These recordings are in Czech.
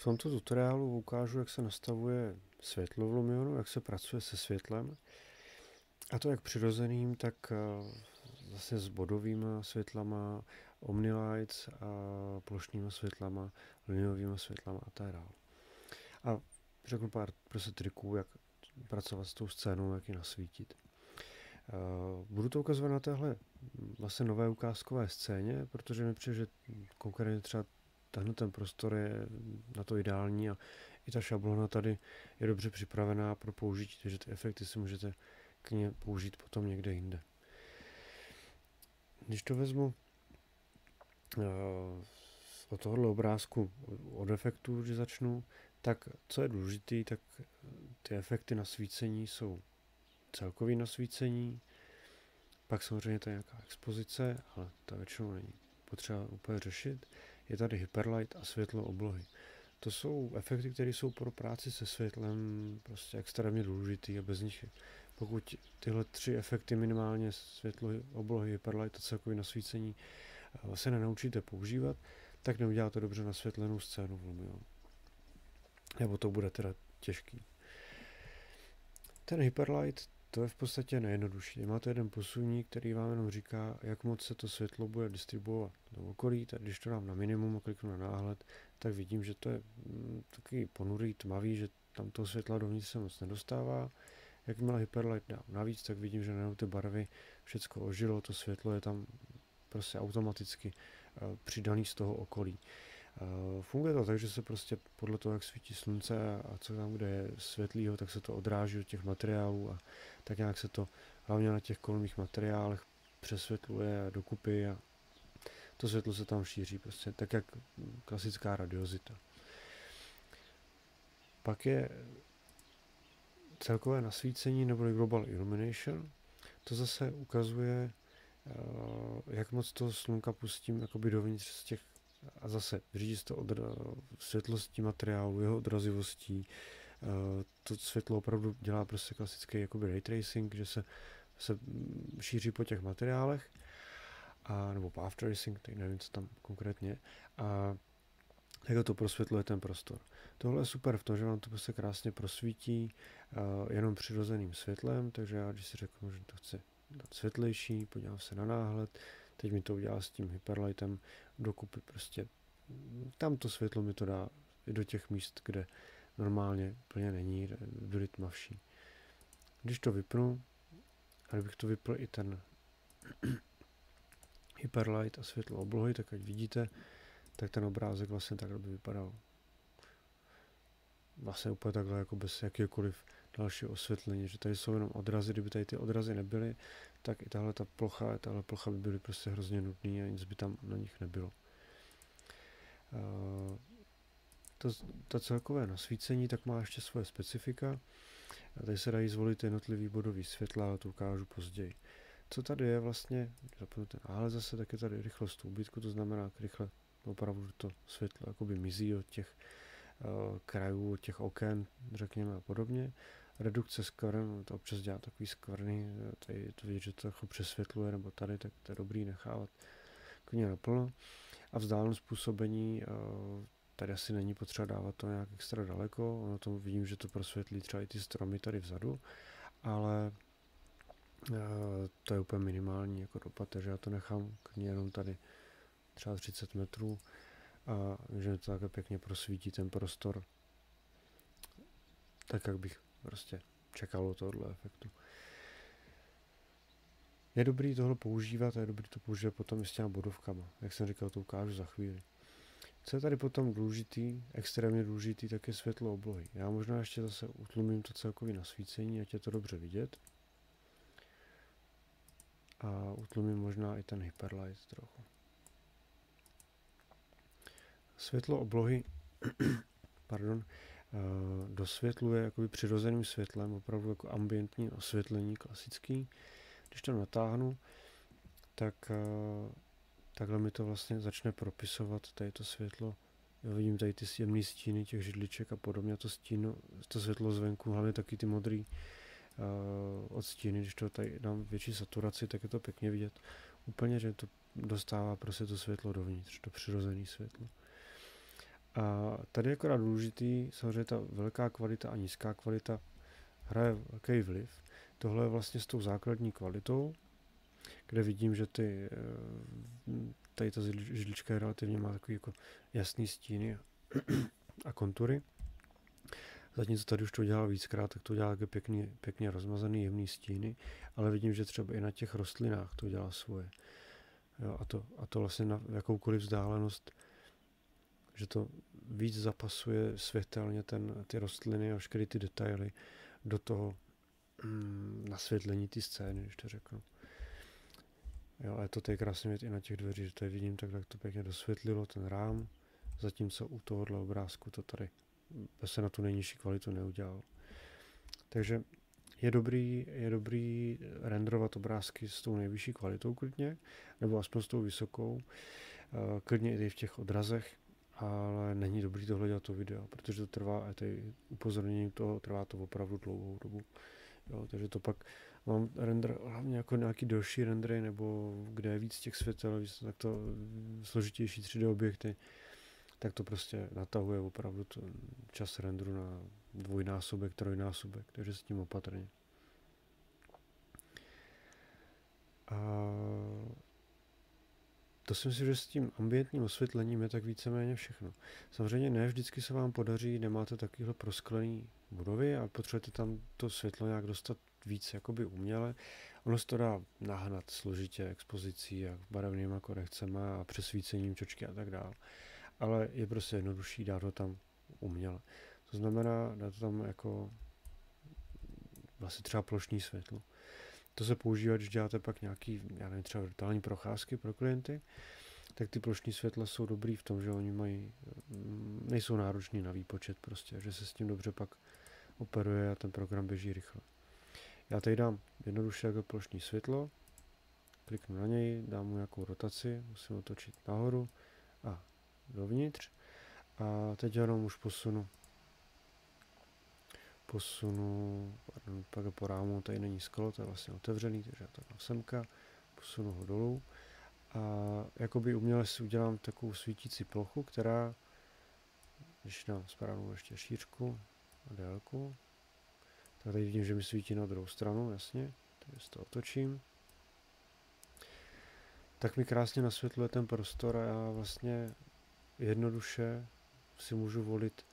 V tomto tutoriálu ukážu, jak se nastavuje světlo v Lumionu, jak se pracuje se světlem. A to jak přirozeným, tak eh, zase s bodovými světlama, Omnilights a plošnými světlama, liniovými světlama a tak dále. A řeknu pár prostě triků, jak pracovat s tou scénou, jak ji nasvítit. Eh, budu to ukazovat na téhle vlastně nové ukázkové scéně, protože mi přijde, že konkrétně třeba tenhle ten prostor je na to ideální a i ta šablona tady je dobře připravená pro použití, takže ty efekty si můžete k ně použít potom někde jinde. Když to vezmu uh, od tohohle obrázku od efektů, když začnu, tak co je důležité, tak ty efekty nasvícení jsou celkový nasvícení, pak samozřejmě to je nějaká expozice, ale to většinou není potřeba úplně řešit. Je tady hyperlight a světlo oblohy. To jsou efekty, které jsou pro práci se světlem prostě extrémně důležitý a bez nich, pokud tyhle tři efekty minimálně světlo, oblohy, hyperlight a celkový nasvícení eh, se nenaučíte používat, tak neuděláte dobře nasvětlenou scénu v. Nebo to bude teda těžký. Ten hyperlight to je v podstatě nejjednodušší. Máte jeden posuník, který vám jenom říká, jak moc se to světlo bude distribuovat do okolí. Tak když to dám na minimum a kliknu na náhled, tak vidím, že to je mm, takový ponurý, tmavý, že tam toho světla dovnitř se moc nedostává. Jakmile hyperlight dám navíc, tak vidím, že najednou ty barvy všechno ožilo, to světlo je tam prostě automaticky uh, přidaný z toho okolí. Uh, funguje to tak, že se prostě podle toho, jak svítí slunce a co tam, kde je světlýho, tak se to odráží od těch materiálů a tak nějak se to hlavně na těch kolmých materiálech přesvětluje dokupy a to světlo se tam šíří, prostě tak jak klasická radiozita. Pak je celkové nasvícení nebo global illumination. To zase ukazuje, eh, jak moc toho slunka pustím jakoby dovnitř z těch a zase řídí se to odra, světlostí materiálu, jeho odrazivostí, Eh, to světlo opravdu dělá prostě klasický jakoby ray tracing, že se, se šíří po těch materiálech, a, nebo path tracing, teď nevím, co tam konkrétně, a jak to prosvětluje ten prostor. Tohle je super v tom, že vám to prostě krásně prosvítí uh, jenom přirozeným světlem, takže já když si řeknu, že to chci dát světlejší, podívám se na náhled, teď mi to udělá s tím hyperlightem dokupy prostě tam to světlo mi to dá i do těch míst, kde normálně úplně není, byly tmavší. Když to vypnu, a kdybych to vypl i ten hyperlight a světlo oblohy, tak ať vidíte, tak ten obrázek vlastně takhle by vypadal. Vlastně úplně takhle jako bez jakéhokoliv dalšího osvětlení, že tady jsou jenom odrazy, kdyby tady ty odrazy nebyly, tak i tahle ta plocha, tahle plocha by byly prostě hrozně nudný a nic by tam na nich nebylo. Uh, to, to celkové nasvícení tak má ještě svoje specifika. A tady se dají zvolit jednotlivý bodový světla, ale to ukážu později. Co tady je vlastně, zapnu ten ale zase, tak je tady rychlost úbytku, to znamená, jak rychle opravdu to světlo jakoby mizí od těch krajů, od těch oken, řekněme a podobně. Redukce skvrn, to občas dělá takový skvrny, tady to vidět, že to jako přesvětluje, nebo tady, tak to je dobrý nechávat klidně naplno. A vzdálenost působení, uh, Tady asi není potřeba dávat to nějak extra daleko, ono to vidím, že to prosvětlí třeba i ty stromy tady vzadu, ale uh, to je úplně minimální jako dopad, takže já to nechám klidně jenom tady třeba 30 metrů a že to také pěkně prosvítí ten prostor tak, jak bych prostě čekal od tohohle efektu. Je dobrý tohle používat a je dobrý to používat potom i s těma bodovkama. Jak jsem říkal, to ukážu za chvíli. Co je tady potom důležitý, extrémně důležitý, tak je světlo oblohy. Já možná ještě zase utlumím to celkové nasvícení, ať je to dobře vidět. A utlumím možná i ten hyperlight trochu. Světlo oblohy pardon, eh, dosvětluje jakoby přirozeným světlem, opravdu jako ambientní osvětlení klasický. Když to natáhnu, tak eh, takhle mi to vlastně začne propisovat tady to světlo. Já vidím tady ty jemné stíny těch židliček a podobně, to stínu, to světlo zvenku, hlavně taky ty modrý uh, od stíny, když to tady dám větší saturaci, tak je to pěkně vidět. Úplně, že to dostává prostě to světlo dovnitř, to přirozené světlo. A tady je akorát důležitý, samozřejmě ta velká kvalita a nízká kvalita hraje velký vliv. Tohle je vlastně s tou základní kvalitou, kde vidím, že ty, eh, tady ta židlička je relativně má takový jako jasný stíny a kontury. Zatímco tady už to dělal víckrát, tak to dělá také pěkně, pěkně rozmazaný, jemný stíny, ale vidím, že třeba i na těch rostlinách to dělá svoje. Jo, a, to, a to vlastně na jakoukoliv vzdálenost, že to víc zapasuje světelně ten, ty rostliny a všechny ty detaily do toho mm, nasvětlení ty scény, když to řeknu. Jo, a je to tady krásně vidět i na těch dveřích, že tady vidím tak, jak to pěkně dosvětlilo ten rám, zatímco u tohohle obrázku to tady se na tu nejnižší kvalitu neudělal. Takže je dobrý, je dobrý renderovat obrázky s tou nejvyšší kvalitou klidně, nebo aspoň s tou vysokou, eh, klidně i v těch odrazech, ale není dobrý tohle dělat to video, protože to trvá, a tady upozornění toho, trvá to opravdu dlouhou dobu. Jo, takže to pak mám render, hlavně jako nějaký delší rendery, nebo kde je víc těch světel, víc tak to složitější 3D objekty, tak to prostě natahuje opravdu to čas renderu na dvojnásobek, trojnásobek, takže s tím opatrně. A to si myslím, že s tím ambientním osvětlením je tak víceméně všechno. Samozřejmě ne vždycky se vám podaří, nemáte takovýhle prosklený budovy a potřebujete tam to světlo nějak dostat víc jakoby uměle. Ono se to dá nahnat složitě expozicí a barevnýma korekcemi a přesvícením čočky a tak dále. Ale je prostě jednodušší dát to tam uměle. To znamená, dát tam jako vlastně třeba plošní světlo. To se používá, když děláte pak nějaký, já nevím, třeba virtuální procházky pro klienty, tak ty plošní světla jsou dobrý v tom, že oni mají, mm, nejsou nároční na výpočet prostě, že se s tím dobře pak operuje a ten program běží rychle. Já tady dám jednoduše jako plošní světlo, kliknu na něj, dám mu nějakou rotaci, musím otočit nahoru a dovnitř a teď jenom už posunu posunu, pak po rámu, tady není sklo, to je vlastně otevřený, takže já to dám semka, posunu ho dolů. A jakoby uměle si udělám takovou svítící plochu, která, když dám správnou ještě šířku a délku, tak tady vidím, že mi svítí na druhou stranu, jasně, takže to otočím, tak mi krásně nasvětluje ten prostor a já vlastně jednoduše si můžu volit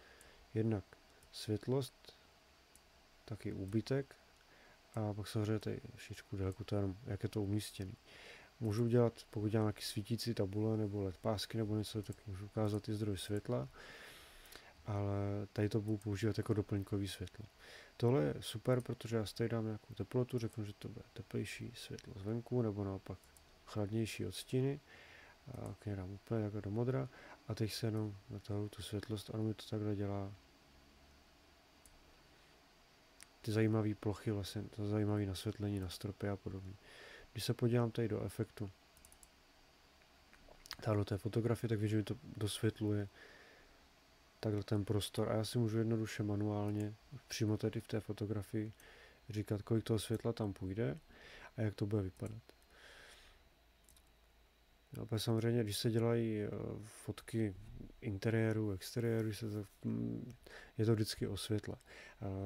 jednak světlost, taky úbytek a pak samozřejmě tady šířku délku, to jenom, jak je to umístěný. Můžu udělat, pokud dělám nějaký svítící tabule nebo LED pásky nebo něco, tak můžu ukázat i zdroj světla, ale tady to budu používat jako doplňkový světlo. Tohle je super, protože já tady dám nějakou teplotu, řeknu, že to bude teplejší světlo zvenku nebo naopak chladnější od stíny a dám úplně jako do modra a teď se jenom natahuji tu světlost a mi to takhle dělá ty zajímavé plochy, vlastně to zajímavé nasvětlení na stropy a podobně. Když se podívám tady do efektu tahle té fotografie, tak vidím, že mi to dosvětluje takhle ten prostor a já si můžu jednoduše manuálně přímo tady v té fotografii říkat, kolik toho světla tam půjde a jak to bude vypadat. No, samozřejmě, když se dělají uh, fotky interiéru, exteriéru, se to, mm, je to vždycky o světle.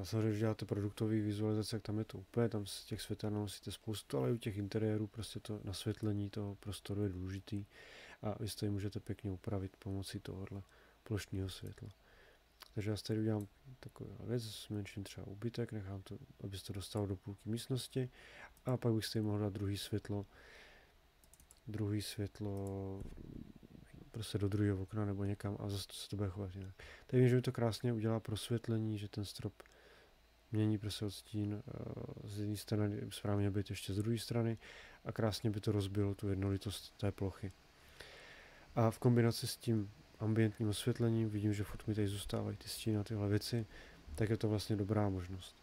Samozřejmě, když děláte produktové vizualizace, tak tam je to úplně, tam z těch světel nosíte spoustu, ale i u těch interiérů prostě to nasvětlení toho prostoru je důležitý a vy to můžete pěkně upravit pomocí tohohle plošního světla. Takže já tady udělám takovou věc, zmenším třeba úbytek, nechám to, aby se to dostalo do půlky místnosti a pak bych si mohl dát druhý světlo, druhý světlo prostě do druhého okna nebo někam a zase se to bude chovat jinak. Tak vím, že mi to krásně udělá prosvětlení, že ten strop mění prostě odstín eh, z jedné strany, správně být ještě z druhé strany a krásně by to rozbilo tu jednolitost té plochy. A v kombinaci s tím ambientním osvětlením vidím, že furt mi tady zůstávají ty stíny a tyhle věci, tak je to vlastně dobrá možnost.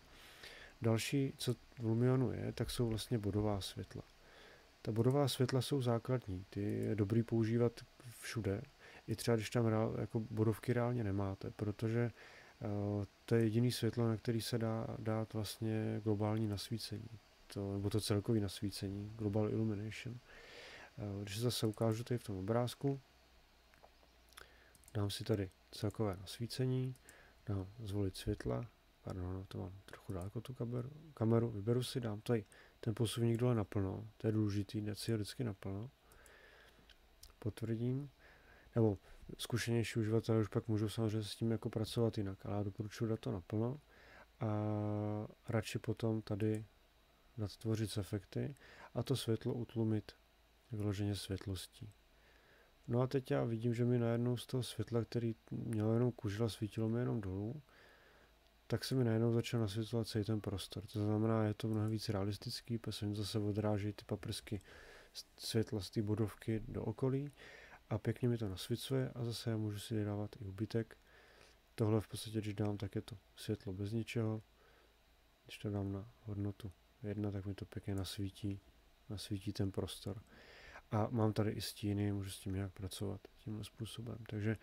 Další, co v Lumionu je, tak jsou vlastně bodová světla. Ta bodová světla jsou základní, ty je dobrý používat všude, i třeba když tam reál, jako bodovky reálně nemáte, protože uh, to je jediný světlo, na který se dá dát vlastně globální nasvícení, to, nebo to celkové nasvícení, global illumination. Uh, když se zase ukážu tady v tom obrázku, dám si tady celkové nasvícení, dám zvolit světla, pardon, no, to mám trochu daleko tu kameru, kameru, vyberu si, dám tady ten posuvník dole naplno, to je důležitý, dát si ho vždycky naplno, potvrdím, nebo zkušenější uživatelé už pak můžou samozřejmě s tím jako pracovat jinak, ale já doporučuji dát to naplno a radši potom tady nadtvořit efekty a to světlo utlumit vyloženě světlostí. No a teď já vidím, že mi najednou z toho světla, který mělo jenom kužila, svítilo mi jenom dolů, tak se mi najednou začal nasvětlovat celý ten prostor. To znamená, je to mnohem víc realistický, protože zase odráží ty paprsky světla z té bodovky do okolí a pěkně mi to nasvěcuje a zase já můžu si dávat i ubytek. Tohle v podstatě, když dám, tak je to světlo bez ničeho. Když to dám na hodnotu 1, tak mi to pěkně nasvítí, nasvítí ten prostor. A mám tady i stíny, můžu s tím nějak pracovat tímhle způsobem. Takže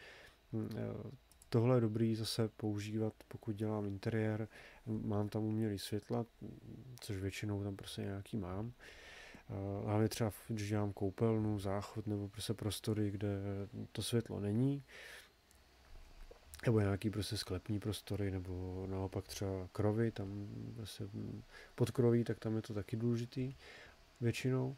mm, eh, tohle je dobrý zase používat, pokud dělám interiér, mám tam umělý světla, což většinou tam prostě nějaký mám. Eh, hlavně třeba, když dělám koupelnu, záchod nebo prostě prostory, kde to světlo není, nebo nějaký prostě sklepní prostory, nebo naopak třeba krovy, tam prostě pod kroví, tak tam je to taky důležitý většinou. Uh,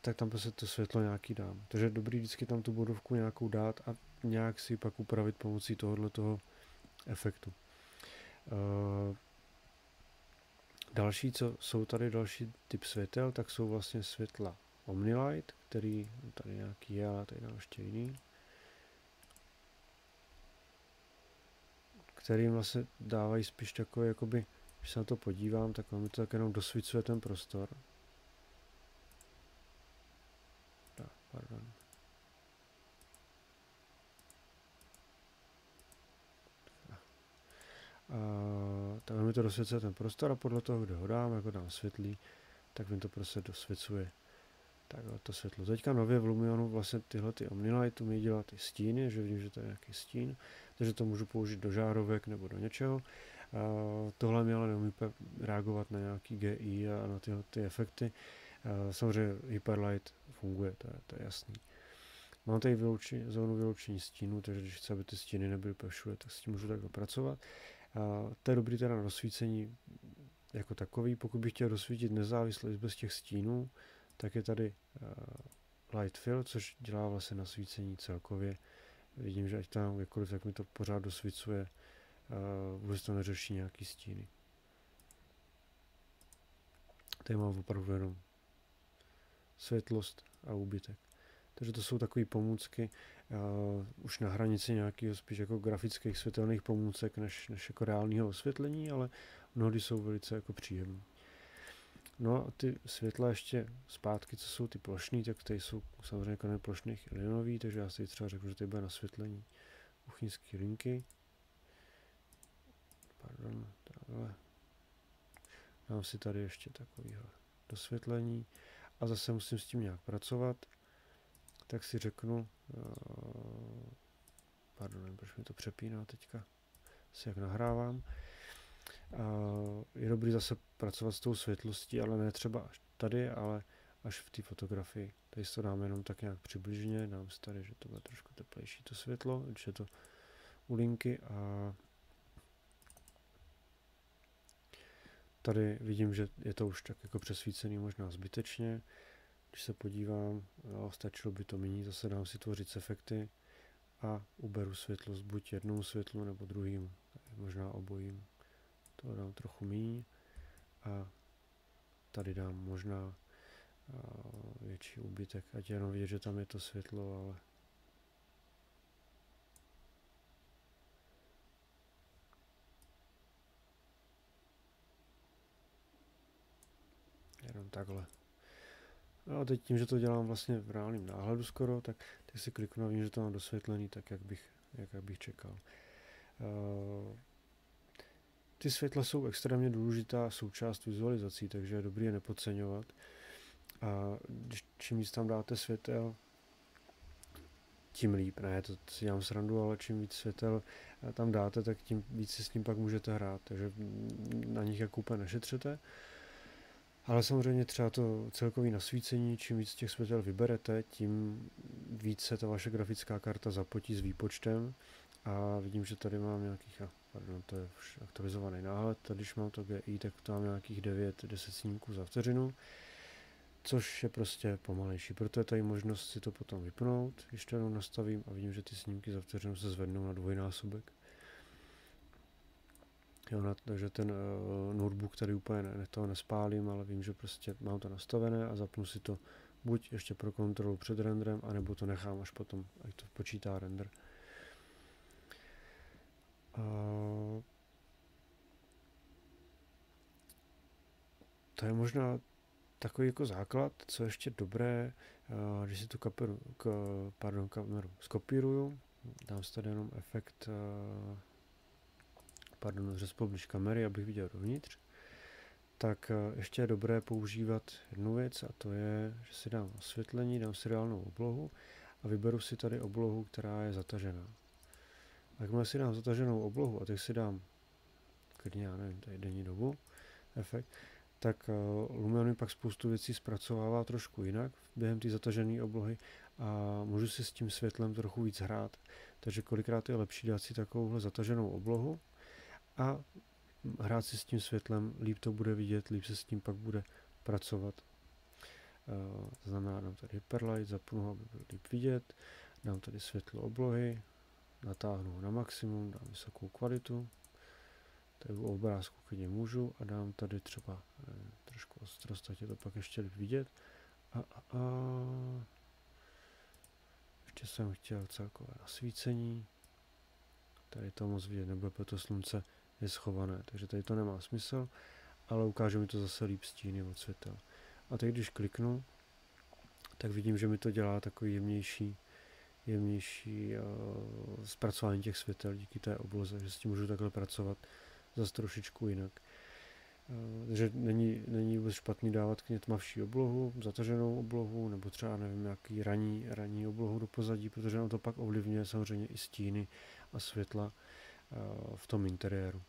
tak tam prostě to světlo nějaký dám. Takže je dobrý vždycky tam tu bodovku nějakou dát a nějak si pak upravit pomocí tohohle toho efektu. Uh, další, co jsou tady další typ světel, tak jsou vlastně světla Omnilight, který tady nějaký je, ale tady dám ještě jiný. Kterým vlastně dávají spíš takový, jakoby, když se na to podívám, tak mi to tak jenom dosvicuje ten prostor. Pardon. Tak mi to dosvěcuje ten prostor a podle toho, kde ho dám, jako dám světlý, tak mi to prostě dosvěcuje takhle to světlo. Teďka nově v Lumionu vlastně tyhle ty Omnilight umí dělat ty stíny, že vidím, že to je nějaký stín, takže to můžu použít do žárovek nebo do něčeho. A tohle mi ale neumí reagovat na nějaký GI a na tyhle ty efekty. A samozřejmě Hyperlight funguje, to je, to je jasný. Mám tady vylouči, zónu vyloučení stínu, takže když chci, aby ty stíny nebyly pešuje, tak s tím můžu takhle pracovat. A to je dobrý teda na rozsvícení jako takový. Pokud bych chtěl rozsvítit nezávisle bez těch stínů, tak je tady uh, light fill, což dělá vlastně nasvícení celkově. Vidím, že ať tam jakkoliv, tak mi to pořád dosvícuje, uh, vůbec to neřeší nějaký stíny. Tady mám opravdu jenom světlost a úbytek. Takže to jsou takové pomůcky uh, už na hranici nějakého spíš jako grafických světelných pomůcek než, než jako reálného osvětlení, ale mnohdy jsou velice jako příjemné. No a ty světla ještě zpátky, co jsou ty plošný, tak tady jsou samozřejmě kromě plošných linový, takže já si třeba řeknu, že tady bude nasvětlení kuchyňské linky. Pardon, takhle. Dám si tady ještě takovýhle dosvětlení a zase musím s tím nějak pracovat, tak si řeknu, uh, pardon, proč mi to přepíná teďka, si jak nahrávám, je dobrý zase pracovat s tou světlostí, ale ne třeba až tady, ale až v té fotografii. Tady si to dáme jenom tak nějak přibližně, dám si tady, že to bude trošku teplejší to světlo, když je to u linky a Tady vidím, že je to už tak jako přesvícený možná zbytečně. Když se podívám, jo, stačilo by to méně, zase dám si tvořit efekty a uberu světlost buď jednou světlu nebo druhým, možná obojím. To dám trochu méně a tady dám možná větší úbytek, ať jenom vidět, že tam je to světlo, ale Jenom takhle. No a teď tím, že to dělám vlastně v reálném náhledu skoro, tak teď si kliknu a vím, že to mám dosvětlený tak, jak bych, jak, bych čekal. Uh, ty světla jsou extrémně důležitá součást vizualizací, takže je dobré je nepodceňovat. A když, čím víc tam dáte světel, tím líp. Ne, to si dělám srandu, ale čím víc světel tam dáte, tak tím víc si s ním pak můžete hrát. Takže na nich jak úplně nešetřete. Ale samozřejmě třeba to celkové nasvícení, čím víc těch světel vyberete, tím více ta vaše grafická karta zapotí s výpočtem a vidím, že tady mám nějakých, pardon, to je už aktualizovaný náhled, tady když mám to GI, tak to mám nějakých 9-10 snímků za vteřinu, což je prostě pomalejší, proto je tady možnost si to potom vypnout, to jenom nastavím a vidím, že ty snímky za vteřinu se zvednou na dvojnásobek. Jo, na, takže ten uh, notebook tady úplně ne, toho nespálím, ale vím, že prostě mám to nastavené a zapnu si to buď ještě pro kontrolu před renderem, anebo to nechám až potom, ať to počítá render. Uh, to je možná takový jako základ, co ještě dobré, uh, když si tu kameru, k, pardon, kameru skopíruju, dám si tady jenom efekt uh, pardon, zřez poblíž kamery, abych viděl dovnitř, tak eh, ještě je dobré používat jednu věc a to je, že si dám osvětlení, dám si reálnou oblohu a vyberu si tady oblohu, která je zatažená. A jakmile si dám zataženou oblohu a teď si dám klidně, já nevím, tady denní dobu, efekt, tak uh, Lumion mi pak spoustu věcí zpracovává trošku jinak během té zatažené oblohy a můžu si s tím světlem trochu víc hrát. Takže kolikrát je lepší dát si takovouhle zataženou oblohu a hrát si s tím světlem, líp to bude vidět, líp se s tím pak bude pracovat. Uh, to znamená, dám tady hyperlight, zapnu ho, aby byl líp vidět, dám tady světlo oblohy, natáhnu ho na maximum, dám vysokou kvalitu, tady u obrázku klidně můžu a dám tady třeba eh, trošku ostrost, ať je to pak ještě líp vidět. A, a, a ještě jsem chtěl celkové nasvícení, tady to moc vidět nebude, protože to slunce je schované, takže tady to nemá smysl, ale ukáže mi to zase líp stíny od světel. A teď když kliknu, tak vidím, že mi to dělá takový jemnější, jemnější uh, zpracování těch světel díky té obloze, že s tím můžu takhle pracovat zase trošičku jinak. Uh, takže není, není vůbec špatný dávat k tmavší oblohu, zataženou oblohu, nebo třeba nevím, jaký raní, raní oblohu do pozadí, protože ono to pak ovlivňuje samozřejmě i stíny a světla uh, v tom interiéru.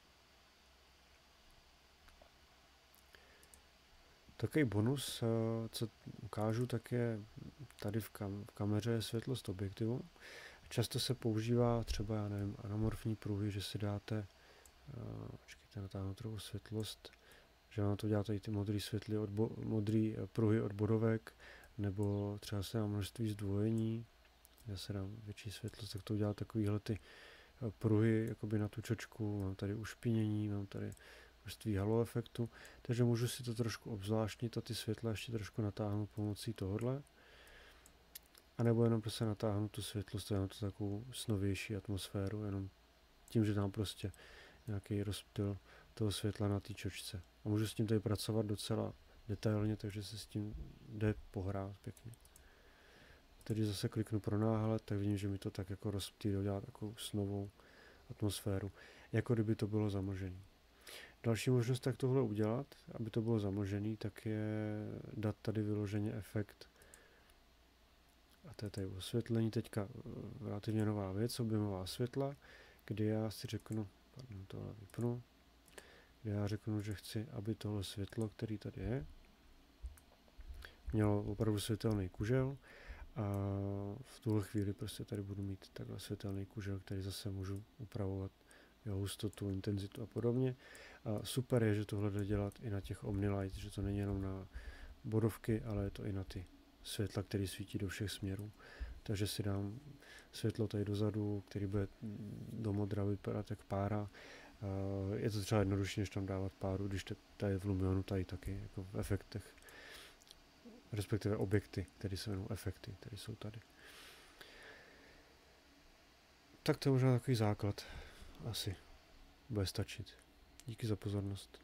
Takový bonus, eh, co ukážu, tak je tady v, kam, v kameře světlost objektivu. Často se používá třeba, já nevím, anamorfní pruhy, že si dáte, uh, počkejte, natáhnu trochu světlost, že vám to děláte i ty modrý světly, od bo, modrý eh, pruhy od bodovek, nebo třeba se dá množství zdvojení, já se dám větší světlost, tak to udělá takovýhle ty pruhy jakoby na tu čočku, mám tady ušpinění, mám tady množství halo efektu, takže můžu si to trošku obzvláštnit a ty světla ještě trošku natáhnout pomocí tohohle. A nebo jenom prostě natáhnu tu světlost, jenom to takovou snovější atmosféru, jenom tím, že dám prostě nějaký rozptyl toho světla na té čočce. A můžu s tím tady pracovat docela detailně, takže se s tím jde pohrát pěkně. Teď zase kliknu pro náhled, tak vidím, že mi to tak jako rozptýlil, dělá takovou snovou atmosféru, jako kdyby to bylo zamlžené. Další možnost, jak tohle udělat, aby to bylo zamlžený, tak je dát tady vyloženě efekt. A to je tady osvětlení, teďka eh, relativně nová věc, objemová světla, kdy já si řeknu, pardon, tohle vypnu, kdy já řeknu, že chci, aby tohle světlo, který tady je, mělo opravdu světelný kužel a v tuhle chvíli prostě tady budu mít takhle světelný kužel, který zase můžu upravovat jeho hustotu, intenzitu a podobně. A super je, že tohle jde dělat i na těch Omnilight, že to není jenom na bodovky, ale je to i na ty světla, které svítí do všech směrů. Takže si dám světlo tady dozadu, který bude do modra vypadat jak pára. Je to třeba jednodušší, než tam dávat páru, když tady v Lumionu tady taky, jako v efektech, respektive objekty, které se jmenují efekty, které jsou tady. Tak to je možná takový základ. Asi bude stačit. Díky za pozornost.